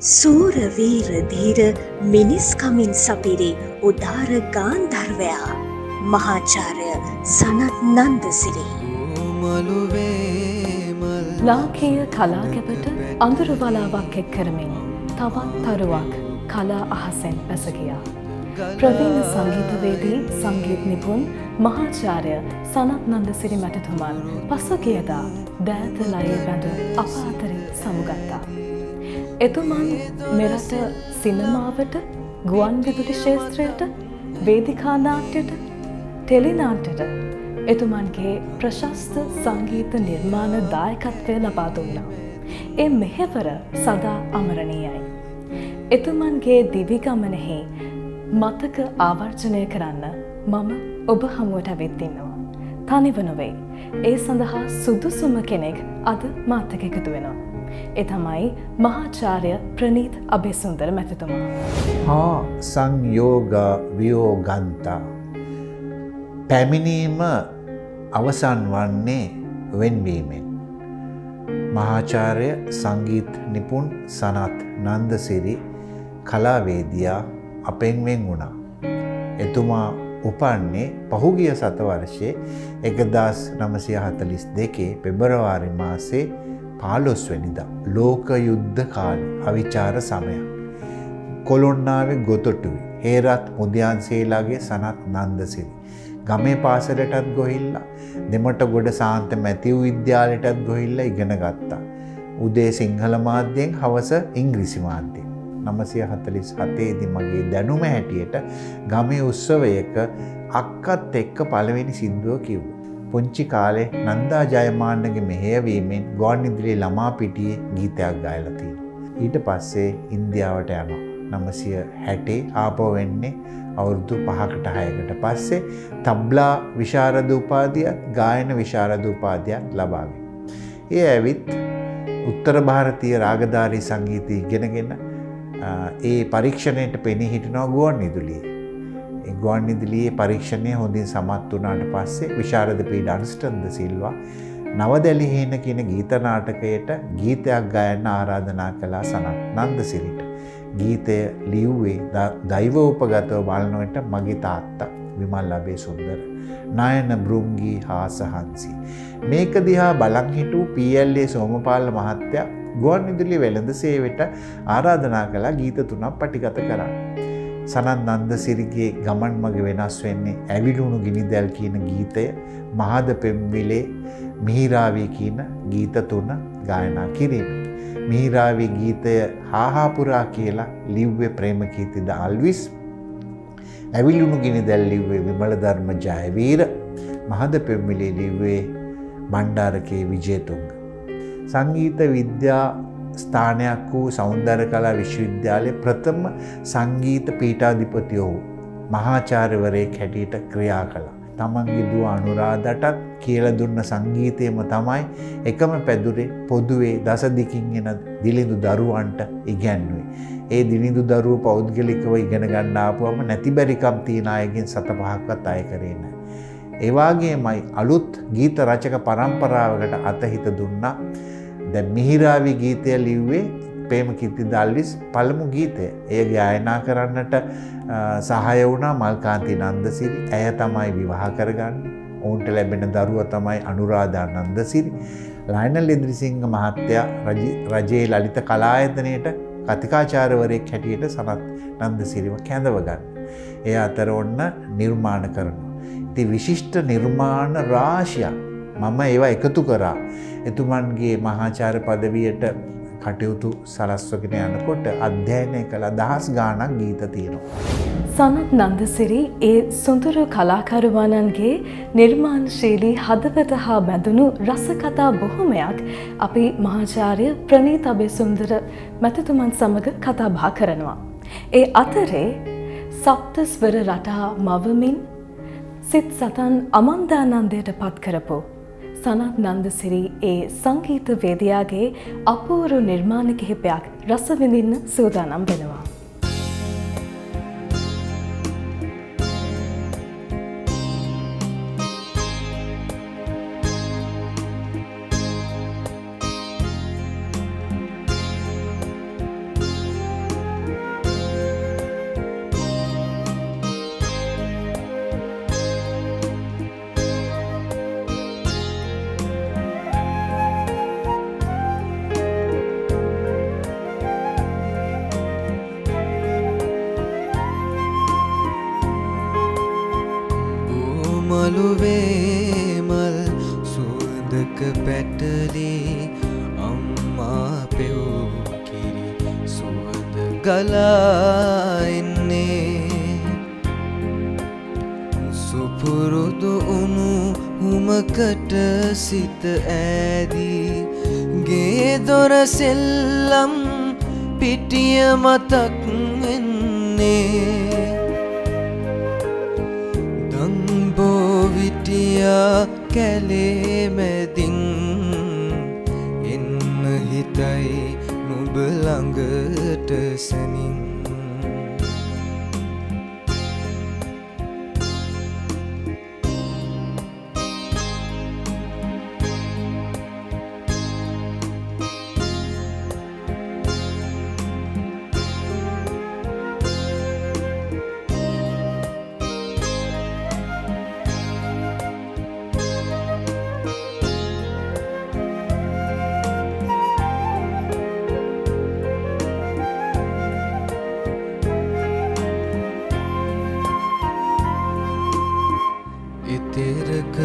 සූරවීර දීර මිනිස්කමින් සපිරි උදාර ගාන්ධර්වයා මහාචාරය සනත් නන්දසිරි. ලාකීය කලාකැපට අඳුරුවලාවක් එක් කරමින් තවත් තරුවක් කලා අහසෙන් පැසගියා. ප්‍රවීණ සංගීතවේදී සංගීත නිපුන් මහාචාරය සනත් නන්දසිරි මැටතුමන් පසුගියදා දෑත ලයේ බැඳ අපාතරි සමුගත්තා. එතුමන් මෙරට සිනමාවට ගුවන් විදුලි ශේත්‍රයට වේදිකානාට්‍යයට ටෙලිනාට්‍යයට එතුමන්ගේ ප්‍රශස්ත සංගීත නිර්මාණ දායකත්වය ලබා දුන්නා. ඒ මෙහෙවර සදා අමරණීයයි. එතුමන්ගේ දිවිගමනෙහි මතක ආවර්ජනය කරන්න මම ඔබ හමුවට ඇවිත්තින්නවා. තනිව නොවේ. ඒ සඳහා සුදුසුම කෙනෙක් අද මාතක එකතු වෙනවා. එතමයි මහාචාරය ප්‍රනීත් අබේසුන්දර මැතිතුමා. හා සංයෝග වියෝගන්තා. පැමිණීම අවසන් වන්නේ වෙන්වීමෙන්. මහාචාරය සංගීත් නිපුන් සනත් නන්දසිරි කලාවේදයා අපෙන් වෙන් වුණා. එතුමා උපන්නේ පහුගිය සතවර්ෂයේ එකදස් නමසය හතලිස් දෙකේ පෙබරවාරි මාසේ පාලොස්වැනිදා ලෝක යුද්ධ කාල අවිචාර සමයක්. කොළොන්නාවේ ගොතොටුවි හේරත් මුදයන්සේලාගේ සනත් නන්දසිරි. ගමේ පාසලටත් ගොහිල්ලා දෙමට ගොඩ සාන්ත මැතිව් විද්‍යාලයටත් ගොහිල්ල ඉගෙන ගත්තා. උදේ සිංහල මාධ්‍යයෙන් හවස ඉංග්‍රිසි මාධ්‍යයෙන්. නමසය හතලිස් හතේදි මගේ දැනුම හැටියට ගමේ උත්සවයක අක්කත් එක්ක පළවෙනි සින්දුව කිව්. පුංචි කාලේ නන්දා ජයමාන්නගේ මෙහෙයවීමෙන් ගොන් ඉදිරියේ ළමා පිටියේ ගීතයක් ගායලතිී. ඊට පස්සේ ඉන්දියාවට යනවා. නමසය හැටේ ආපෝ වෙන්නේ අවුරුදු පහකට හයකට පස්සේ තබ්ලා විශාරද උපාධියත් ගායන විශාරද උපාධයක් ලබාවේ. ඒ ඇවිත් උත්තර භාරතීය රාගධාරී සංගීතය ඉගෙනගෙන ඒ පරීක්ෂණයට පෙනී හිටිනවා ගුවන් නිදුලියේ. ගුවන් නිදිලියේ පරීක්ෂණය හොඳින් සමත් වනාට පස්සේ විශාරද පීඩ අන්ස්ටන්ද සිල්වා නවදැලිහේන කියන ගීත නාටකයට ගීතයක් ගයන්න ආරාධනා කලා සනත් නන්ද සිරිට. ගීතය ලියව්වේ දෛවෝපගතව බලනවට මගේ තාත්තා විමල් ලබේ සුන්දර. නයන බෘංගී හාසහන්සි. මේක දිහා බලන් හිටූ පියල්ලේ සෝමපාල මහත්තයා ගුවන් විදුලි වෙළඳ සේවට ආරාධනා කලා ගීත තුනක් පටිගත කරන්න. සනත් නන්ද සිරිගේ ගමන් මග වෙනස් වෙන්නේ ඇවිලුණු ගිනිදැල් කියන ගීතය මහද පෙම්විලේ මිහිරාවී කියන ගීත තුන ගායනා කිරීම. මිහිරාවී ගීතය හාහාපුරා කියලා ලිව්වේ ප්‍රේමකීතිද අල්විස් ඇවිලුණු ගිනි දැල් ලිව්වේ විමල ධර්ම ජයවීර මහද පෙම්මිලේ ලිව්වේ බණ්ඩාරකේ විජේතුංග. සංගීත විද්‍යා ස්ථානයක් වූ සෞන්දර කලා විශ්වවිද්‍යාලය ප්‍රථම සංගීත පීටාධිපතියෝ මහාචාර්යවරයෙක් හැටියට ක්‍රියා කළා. තමන්ගේ දුව අනුරාධටත් කියල දුන්න සංගීතයම තමයි එකම පැදුරේ පොදුවේ දසදිකින් එන දිලිඳු දරුවන්ට ඉගැන්වේ. ඒ දිනිදු දරුව පෞද්ගලිකව ඉගෙන ගන්නාපුවම නැතිබැරිකම් තියන අයගෙන් සත පහක්වත් අය කරේන. ඒවාගේමයි අලුත් ගීත රචක පරම්පරාවකට අතහිත දුන්නා දැ මිහිරාවි ගීතය ලිව්වේ පේම කිත්ති දල්ලිස් පළමු ගීතය ඒ ගායනා කරන්නට සහය වුණා මල්කාන්ති නන්දසිරි ඇය තමයි විවාහ කරගන්නේ ඔවුන්ට ලැබෙන දරුව තමයි අනුරාධා නන්දසිරි ලයිනල් ඉදිරිසිංහ මහත්තයා රජයේ ලලිත කලායතනයට කතිකාචාරවරයෙක් හැටියට සනත් නන්දසිරිව කැඳවගන්න. එය අතර ඔන්න නිර්මාණ කරනවා. ති විශිෂ්ට නිර්මාණ රාශයක් මම ඒවා එකතු කරා. එතුමන්ගේ මහාචාර පදවියට කටයුතු සලස්වගෙන යනකොට අධ්‍යයනය කළ දහස් ගානක් ගීත තියෙනවා. සනත් නන්දසිරි ඒ සුඳුරු කලාකරුවාණන්ගේ නිර්මාණශීලී හදවත හා බැඳුණු රසකතා බොහොමයක් අපි මහාචාර්ය ප්‍රනීත අබේසුන්දර මැතිතුමන් සමඟ කතා බා කරනවා. ඒ අතරේ සප්තස්වර රටා මවමින් සිත් සතන් අමන්දානන්දයට පත් කරපු සනත් නන්දසිරි ඒ සංගීත වේදයාගේ අපූරු නිර්මාණ කිහිපයක් රසවිඳින්න සූදානම් වෙනවා. මළුවේ මල් සුවඳක පැටලී අම්මා පෙවූ කිරි සුවඳ ගලා එන්නේ. සුපුරුදු උණු හුමකට සිත ඈදී. ගේ දොර සෙල්ලම් පිටිය මතක් වෙන්නේ. දම්බෝවිටියා කැලේ මැදින් එන්න හිතයි නුබළඟට සැනින්.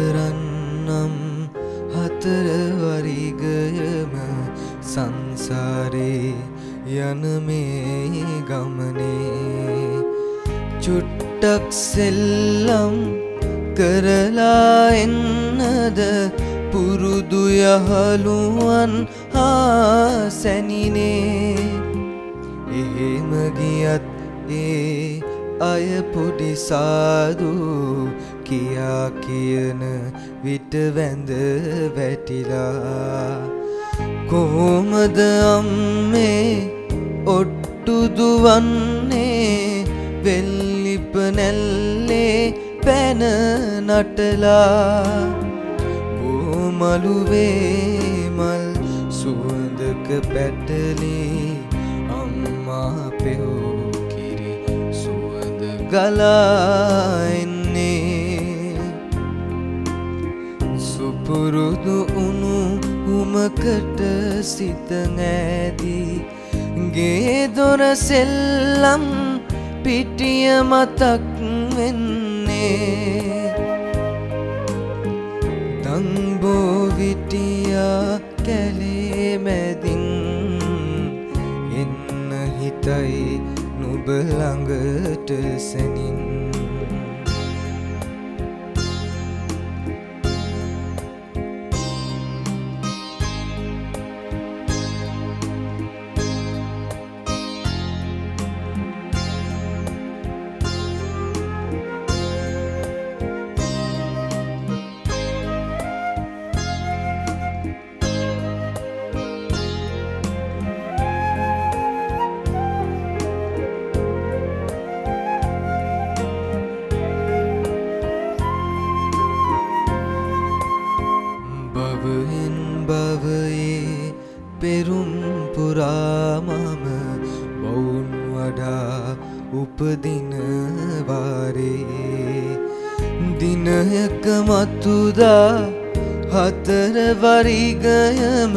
කරන්නම්. හතර වරිගයම සංසාරේ යන මේ ගමනේ. චුට්ටක් සෙල්ලම් කරලා එන්නද? පුරුදු යහළුවන් හා සැනිනේ. එහෙම ගියත් ඒ අය පොඩි සාදු කියා කියන විට වැඳ වැටිලා. කොහොමද අම්මේ ඔට්ටු දුවන්නේ? වෙල්ලිප නැල්ලේ පැන නටලා. බෝමළුවේ මල් සුවඳක පැටලී අම්මා පෙවූ කිරි සුවඳ ගලා සුපුරුදු උණු උමකට සිත ඈදී ගේ දොර සෙල්ලම් පිටිය මතක් වෙන්නේ. දංබෝවිටියා කැලේ මැදින් එන්න හිතයි නුබළඟට සැනින්. දිනයක මතුදා හතර වරිගයම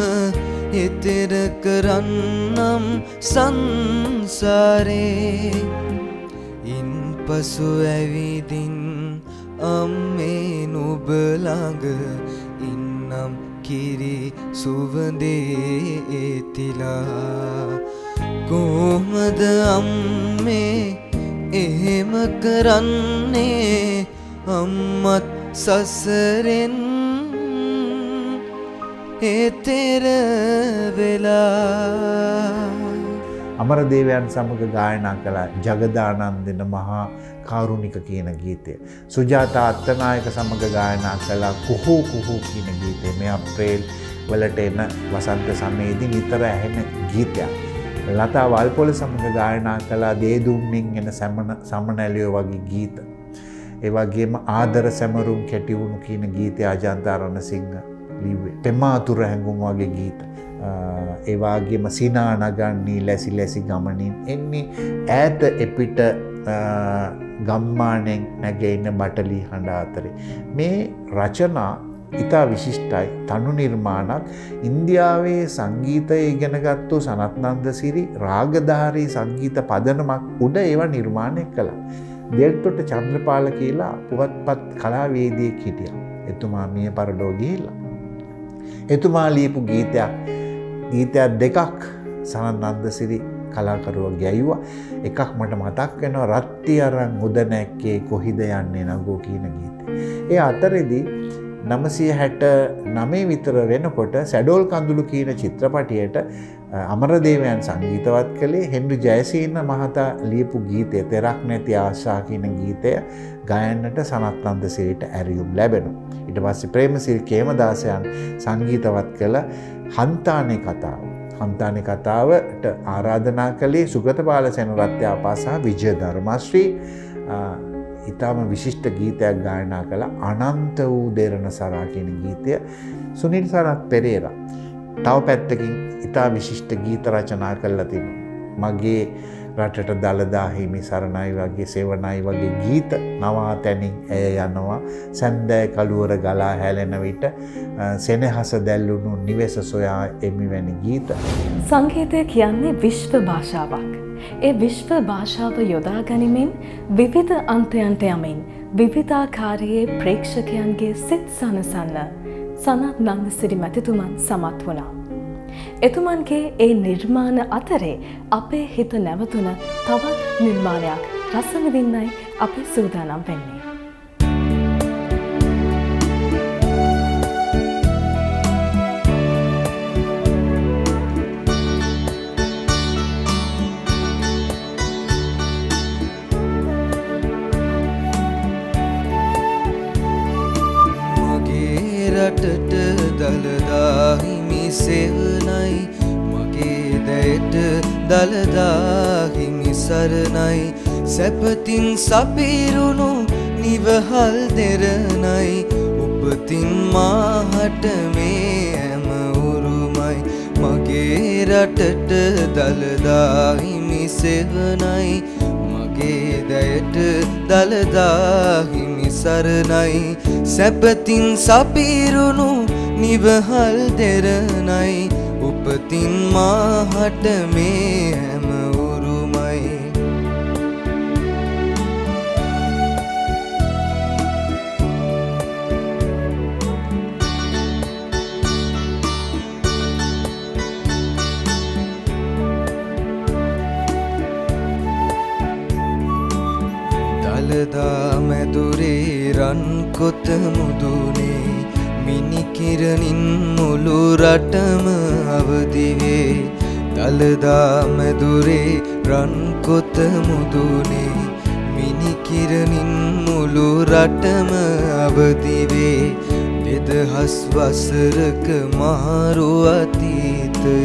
එතෙර කරන්නම් සංසාරේ. ඉන් පසු ඇවිදින් අම්මේ නුබළඟ ඉන්නම් කිරි සුවඳේ ඒතිලා කොහොමද අම්මේ එහෙම කරන්නේ? අම්මත් සසරෙන් එතෙර වෙලා අමරදේවයන් සමඟ ගායනා කළ ජගදානන්දන මහා කරුණික කියන ගීතය. සුජාතා අත්තනායක සමඟ ගායනා කලා කුහෝ කුහෝ කියන ගීතය මේ අප්‍රේල් වලට එන වසන්ත සමයේදී නිතර ඇහෙන ගීතයක්. ලතා වල්පොල සමඟ ගායනා කලා දේදුම්මින් එන සමනැලියෝ වගේ ගීත. ඒවගේම ආදර සැමරුම් කැටිවුණු කියන ගීතය අජන්තාරණ සිංහ ලිවේ. පෙමාතුර හැඟුම් වගේ ගීත. ඒවාගේම සිනානගන්නේ ලැසි ලැසි ගමනින් එන්නේ ඈත එපිට ගම්මානෙන් නැගෙඉන්න බටලී හඬ අතරේ. මේ රචනා ඉතා විශිෂ්ටයි තනු නිර්මාණත් ඉන්දියාවේ සංගීතය ඉගෙනගත්තු සනත්නන්ද සිරි රාගධාරී සංගීත පදනමක් උඩ ඒව නිර්මාණය කළ. දෙල්තොට චන්ද්‍රපාල කියලා පුවත්පත් කලාවේදියෙක් හිටියා. එතුමා මිය පරලෝ ගිහිල්ලා. එතුමා ලියපු ගීතයක් ගීතයක් දෙකක් සනත් නන්දසිරි කලාකරුව ගැයුවා එකක් මට මතක් වෙනවා රත්ති අරන් මුද නැක්කේ කොහිද යන්නේ නගෝ කියන ගීතය. ඒ අතරෙදි නමසය හැට නමේ විතර වෙනකොට සැඩෝල් කඳුළු කියන චිත්‍රපටියට අමරදේවයන් සංගීතවත් කළේ හෙන්ඩු ජයසීන්න මහතා ලියපු ගීතය තෙරක් නැති ආශා කියන ගීතය ගයන්නට සනත්නන්ද සිරිට ඇරියුම් ලැබෙනු. ඉට පස්සේ ප්‍රේමසිල් කේමදාසයන් සංගීතවත් කළ හන්තානය කතාව. හන්තානය කතාවට ආරාධනා කළේ සුගත පාල සැනරත්්‍යා පාසා විජය ධර්මශ්‍රී ඉතාම විශිෂ්ට ගීතයක් ගායනා කළ අනන්ත වූ දෙරණ සරා කියන ගීතය සුනිල් සරත් පෙරේර. තව පැත්තකින් ඉතා විශිෂ්ට ගීත රචනා කල්ලා තිබ. මගේ රටට දළදාහිමි සරණයි වගේ සෙවනයි වගේ ගීත නවා තැනින් ඇය යනවා සැන්දෑ කළුවර ගලා හැලෙන විට සෙනහස දැල්ලුණු නිවෙස සොයා එමි වැනි ගීත. සංගීතය කියන්නේ විශ්ව භාෂාවක්. ඒ විශ්ව භාෂාව යොදා ගනිමින් විවිධ අන්තයන්ට යමින් විවිධාකාරයේ ප්‍රේක්ෂකයන්ගේ සිත් සනසන්න සනත් නන්දසිරි මැතිතුමන් සමත් වුණා. එතුමන්ගේ ඒ නිර්මාණ අතරේ අපේ හිත නැවතුන තවත් නිර්මාණයක් රසවිදින්නයි අපි සූදානම් වෙන්නේ. දළදාහිමි සරණයි සැපතින් සපිරුණු නිවහල් දෙරනයි උපතින් මාහට මේ ඇම උරුමයි. මගේ රටට දළදාහිමි සෙවනයි මගේ දැයට දළදාහිමි සරණයි සැපතින් සපිරුණු නිවහල් දෙරනයි උපතින් මාහට මේ හැම උරුමයි. දළදා මැදුරේ රන්කොත මුදුනේ මිනිකිරණින් මුළු රටම අවදිවේ. දළදා මැදුරේ රන්කොත මුදුනේ. මිනිකිරණින් මුළු රටම අවදිවේ. දෙදහස් වසරක මාරු අතීතය.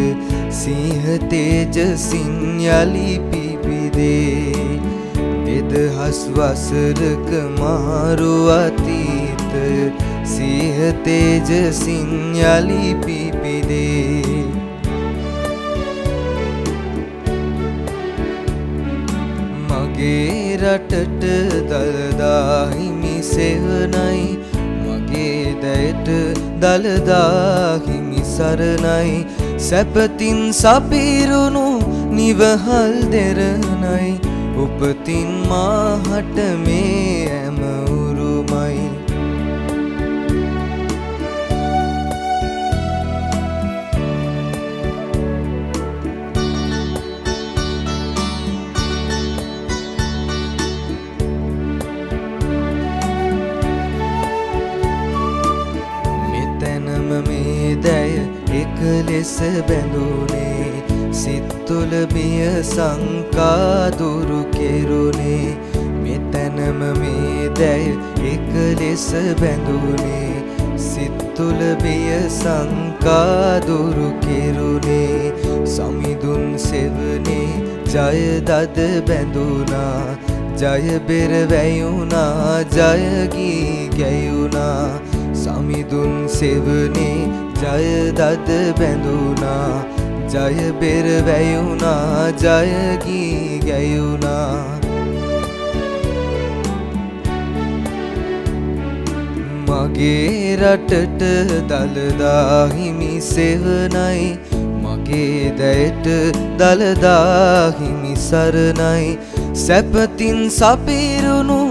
සිංහතේජසින් යලි පිපිදේ. දෙදහස් වසරක මාරු අතීතය සිහතේජසින් යලි පිපිදේ මගේ රටට දළදාහිමි සෙවනයි මගේ දැයට දළදාහිමි සරණයි සැපතින් සපිරුණු නිවහල් දෙරනයි උපතින් මාහට මේ ඇම උරුමයි. එක ලෙස බැඳුනේ සිත්තුල බිය සංකාදුරු කෙරුණේ මෙතැනම මේ දැය එක ලෙස බැඳුනේ සිත්තුල බිය සංකාදුරු කෙරුණේ සමිදුන් සෙවනේ ජයදද බැඳුනා ජයබෙර වැයුණා ජයගී ගැයුණා සමිදුන් සෙවනේ ජයදද බැඳුනා ජයබෙර වැයුණා ජයගී ගැයුණා. මගේ රටට දළදාහිමි සෙවනයි මගේ දැයට දළදාහිමි සරණයි. සැපතින් සපිරුණු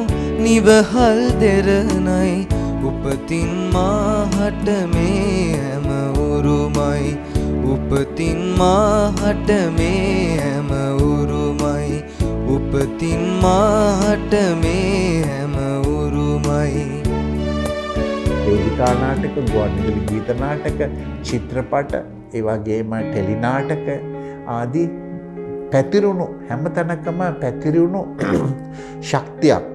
නිවහල් දෙරනයි උපතින් මාහට මේ හැම උරුමයි. උපතින් මාහට මේ හැම උරුමයි. උපතින් මාහට මේ හැම උරුමයි. වේදිකා නාටක ගුවන්විදුලි ගීත නාටක චිත්‍රපට ඒ වගේම ටෙලි නාටක ආදී පැතිරුණු හැම තැනකම පැතිරුණු ශක්තියක්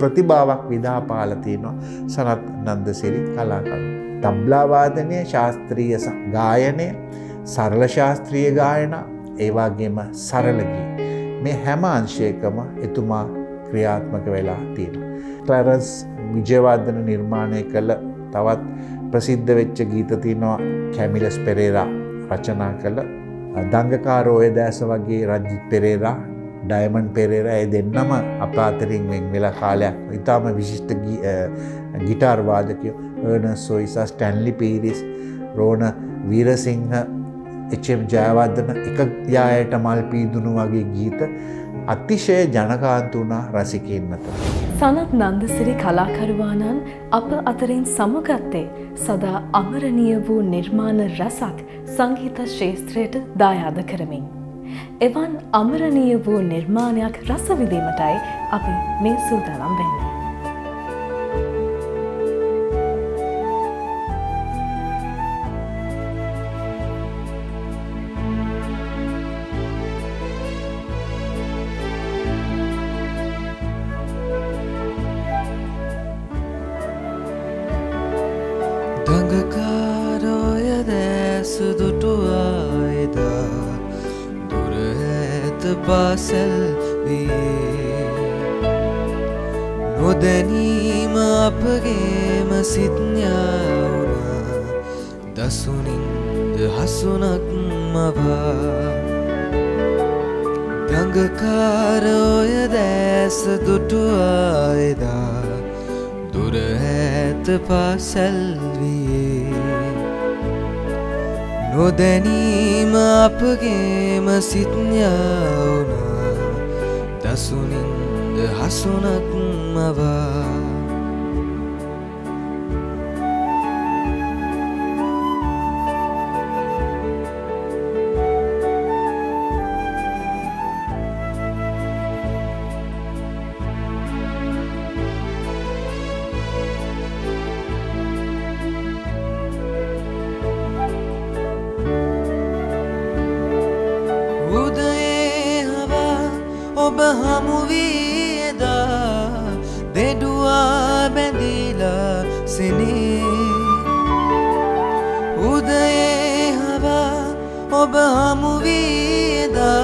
ප්‍රතිභාවක් විදාපාලා තියෙනවා සනත් නන්දසිරි කලාකරු. තබ්ලා වාදනය ශාස්ත්‍රීය ගායනය සරල ශාස්ත්‍රීය ගායනා ඒ වගේම සරල ගී. මේ හැම අංශයකම එතුමා ක්‍රියාත්මක වෙලා තියෙනවා. ක්ලරන්ස් විජයවර්ධන නිර්මාණය කළ තවත් ප්‍රසිද්ධ වෙච්ච ගීත තියෙනවා කැමිලස් පෙරේරා රචනා කළ දංගකාරෝය දැස වගේ රජිත් පෙරේරා ඩයමන් පෙරේර ඇය දෙන්නම අප අතරින් වෙන් වෙලා කාලයක්. ඉතාම විශිෂ්ට ගිටාර් වාදකයෝ ඒන සොයිසා ස්ටැන්ලි පීරිස් රෝණ වීරසිංහ එචම් ජයවර්ධන එක යායට මල් පීදුණු වගේ ගීත අතිශය ජනකාන්ත වුණා රසිකයන් අතර. සනත් නන්දසිරි කලාකරුවානන් අප අතරින් සමගත්තේ සදා අමරණීය වූ නිර්මාණ රැසක් සංගීත ශේත්‍රයට දායාද කරමින්. එවන් අමරණීය වූ නිර්මාණයක් රසවිදීමටයි අපි මේ සූදානම් වෙන්නේ. පාසැල් වියේ. නොදැනීම අපගේම සිත්ඥාවුණා දසුනින්ද හසුනක් මවා. දඟකාරෝය දැස දුටුවායදා දුර ඇත පාසැල්වියේ නොදැනීම අපගේම සිත්ඥාවුණා දසුනින්ද හසුනක් මවා ඔබ හමුවීයදා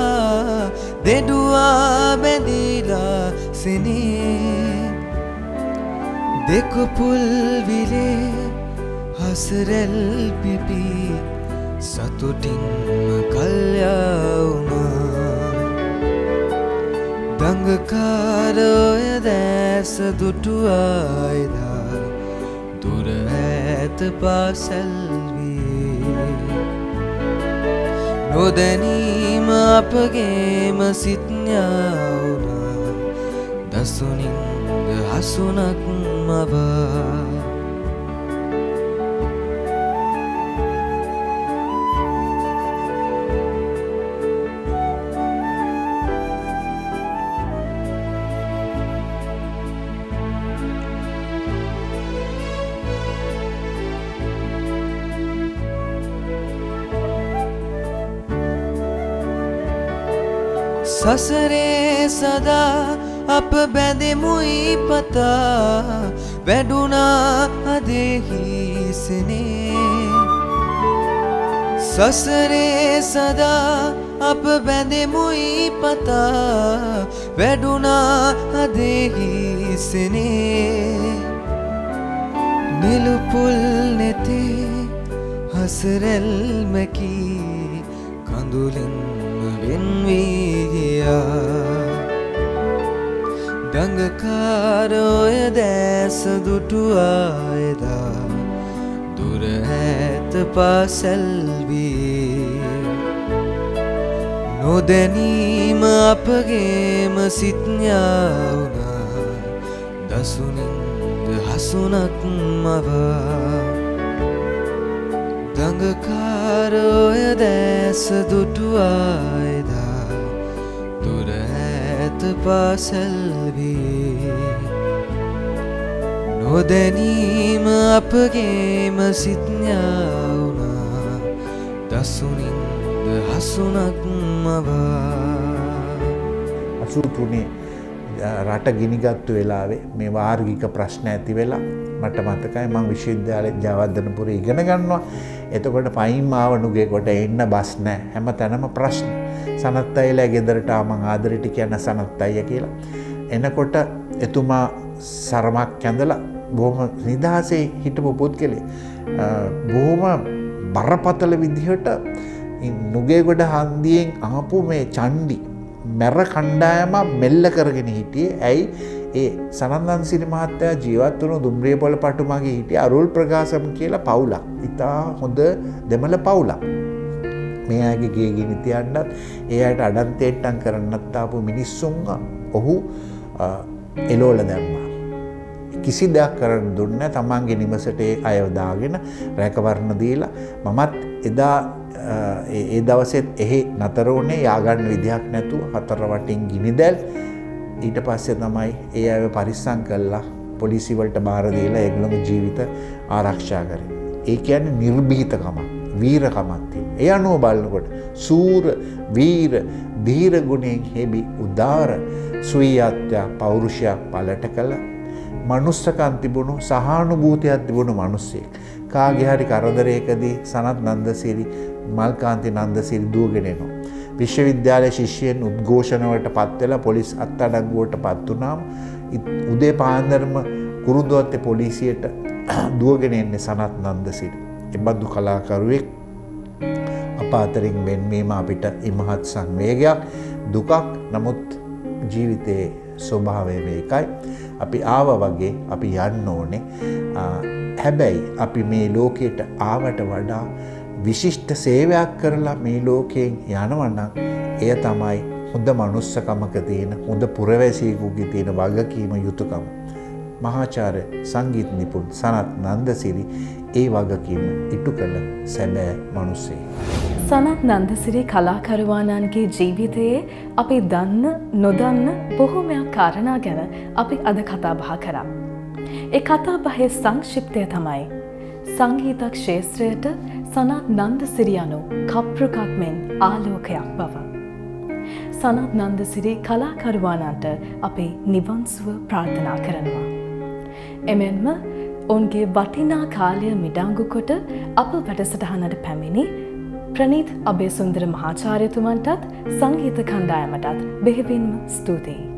දෙඩුවා බැඳීලා සිනේ. දෙකුපුල් විලේ හසරැල් පිපි සතුටින්ම කල්යාවුණා. දඟකාරෝය දැස දුටුවායිදා දුර ඇත පාසැල්වී නොදැනීම අපගේම සිත්ඥාවුණා දසුනින්ද හසුනක් මවා සසරේ සදා අප බැඳෙමුයි පතා. වැඩුණා අදෙහිසනේ සසරේ සදා අප බැඳෙමුයි පතා. වැඩුණා අදෙහිසනේ නිලුපුල් නැතේ හසරැල්මකි. කඳුලින්ම වෙන්වී ගියා. දඟකාරෝය දැස දුටුවායදා දුර ඇත පාසැල්වී නොදැනීම අපගේම සිත්ඥාවුනා දසුනින්ද හසුනක් මවා. දඟකාරෝය දැස දුටුවායදා දුර ඇත පාසැල්වී නොදැනීම අපගේම සිත්ඥාවුනා දසුනින්ද හසුනක් මවා. අසූතුනේ රට ගිනිගත්තු වෙලාවේ මේ වාර්ගික ප්‍රශ්න ඇති වෙලා මට මතකයි මං විශ්වවිද්‍යාලය ජාවර්ධනපුර ඉගෙන ගන්නවා. එතකොට පයින් ආව නුගේ කොට එන්න බස් නෑ. හැම තැනම ප්‍රශ්න. සනත් අයිලා ගෙදරට ආමං ආදරට කියන්න සනත් අයිය කියලා. එනකොට එතුමා සරමක් කැඳලා බොහොම නිදහසේ හිටපු පුත් කෙලේ බොහොම බරපතල විදිහට නුගේගොඩ හන්දියෙන් ආපු මේ චණ්ඩි මැර කණ්ඩායම මෙල්ල කරගෙන හිටියේ. ඇයි? ඒ සනන්දන් සිරි මහත්තයා ජීවත් වුණු දුම්රිය පොළ පටුමගේ හිටිය අරුල් ප්‍රකාශම කියලා පවුලක්. ඉතා හොඳ දෙමළ පවුලක්. මේ අයගේ ගේ ගිනි තියන්නත් ඒ අයට අඩන්තේට්ටම් කරන්නත් ආපු මිනිස්සුන් ඔහු එලෝල දැම්මා. කිසි දෙයක් කරන්න දුන්න තමන්ගේ නිවසට ඒ අයවදාගෙන රැකවරණ දීලා මමත් එදා ඒ දවසෙත් එහෙ නතරෝනේ යාගන්න විදිහක් නැතු හතර වටින් ගිනිදැල් ඊට පස්සේ තමයි ඒ අය පරිස්සං කල්ලා පොලිසිවලට බාරදීලා එගලම ජීවිත ආරක්ෂා කර. ඒ කියන්නේ නිර්භීතකමක් වීරකමත්තිය. එය අනුව බලන්නකොට සූර වීර දීරගුණයෙන් හෙබි උදාර සුවීයත්වයක් පෞරුෂයක් පලට කළ මනුස්සකන් තිබුණු සහනුභූතයක් තිබුණු මනුස්සෙක්. කාගේ හරි කරදරයකදී සනත් නන්දසිරි මල්කාන්ති නන්දසිරි දූගෙනෙනවා. විශ්වවිද්‍යාල ශිෂ්‍යයෙන් උද්ඝෝෂණවට පත්වෙලා පොලිස් අත්තඩක්ගුවට පත් වනාම් උදේ පාන්දරම කුරුදුවත්තේ පොලිසියට දුවගෙන එන්නේ සනත් නන්දසිරි. එබඳු කලාකරුවෙක් අප අතරින් වෙන්වීම අපිට ඉමහත් සංවේගයක් දුකක් නමුත් ජීවිතයේ ස්වභාවය මේකයි. අපි ආව වගේ අපි යන්න ඕනේ. හැබැයි අපි මේ ලෝකයට ආවට වඩා විශිෂ්ට සේවයක් කරලා මේ ලෝකයෙන් යනවනම් එය තමයි හොඳ මනුස්සකමක තියෙන හොඳ පුරවැසියකුගේ තියෙන වගකීම යුතුකම. මහාචාර්ය සංගීත නිපුන් සනත් නන්දසිරි ඒ වගකීම ඉටු කළ සැබෑ මනුස්සේ. සනත් නන්දසිරි කලාකරුවාණන්ගේ ජීවිතයේ අපි දන්න නොදන්න බොහෝමයක් කාරණා ගැන අපි අද කතා බහ කරා. ඒ කතා බහේ සංක්ෂිප්තය තමයි. සංගීතක් ශේත්‍රයට සනත් නන්දසිරි යනු කප්‍රකක් මෙන් ආලෝකයක් බව. සනත් නන්දසිරි කලාකරුවානන්ට අපේ නිවන්සුව ප්‍රාර්ථනා කරනවා. එමෙන්ම ඔවුන්ගේ වටිනා කාලය මිඩංගු කොට අප වැඩසටහනට පැමිණි ප්‍රනීත් අබේ සුන්දර මහාචාර්යතුමන්ටත් සංගීත කණ්ඩායමටත් බෙහෙවින්ම ස්තුතියි.